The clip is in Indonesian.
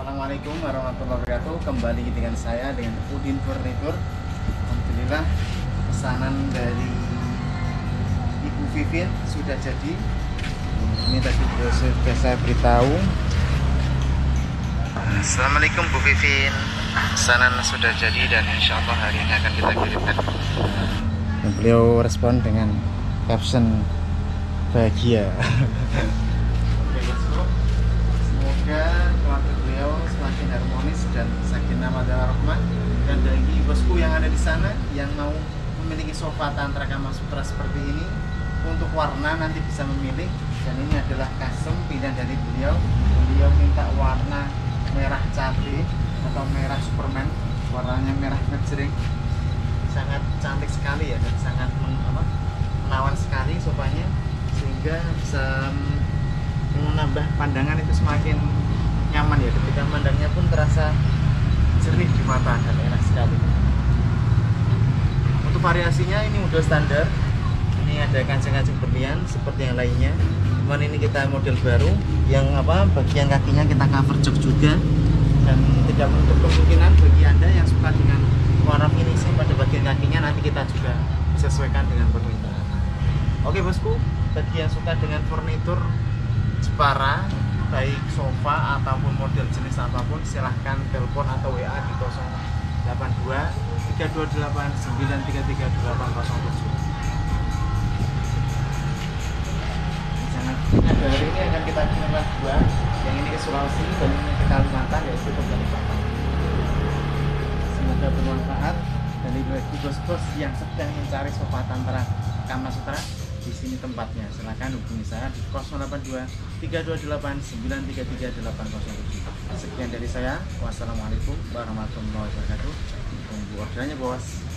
Assalamualaikum warahmatullahi wabarakatuh. Kembali dengan saya dengan Udin Furnitur. Alhamdulillah pesanan dari Ibu Vivin sudah jadi. Ini tadi sudah saya beritahu. Assalamualaikum Bu Vivin. Pesanan sudah jadi dan insya Allah hari ini akan kita kirimkan. Dan beliau respon dengan caption bahagia. Semoga keluarga beliau semakin harmonis dan sakinah mawaddah rahmah dan bagi bosku yang ada di sana yang mau memiliki sofa tantra kama sutra seperti ini untuk warna nanti bisa memilih. Dan ini adalah custom pilihan dari beliau. Beliau minta warna merah cabai atau merah superman. Warnanya merah ngejreng sangat cantik sekali ya dan sangat men- menawan sekali sofanya sehingga bisa mm, menambah pandangan itu semakin nyaman ya ketika memandangnya pun terasa jernih di mata dan enak sekali. Untuk variasinya ini udah standar. Ini ada kancing-kancing berlian seperti yang lainnya. Cuman ini kita model baru yang apa bagian kakinya kita cover jok juga. Dan tidak menutup kemungkinan bagi anda yang suka dengan warna finishing pada bagian kakinya nanti kita juga sesuaikan dengan permintaan. Oke bosku. Bagi yang suka dengan furnitur Jepara baik sofa ataupun model jenis apa pun silahkan telepon atau WA di 082 328 Jangan ada hari ini akan kita kirimkan dua yang ini ke Sulawesi dan ini ke Kalimantan yaitu ke Balikpapan semoga bermanfaat dan bagi bos-bos yang sedang mencari sofa tantra Kama Sutra di sini tempatnya. Silahkan hubungi saya di 082 328 933 807 sekian dari saya. Wassalamualaikum warahmatullahi wabarakatuh. Tunggu ordernya bos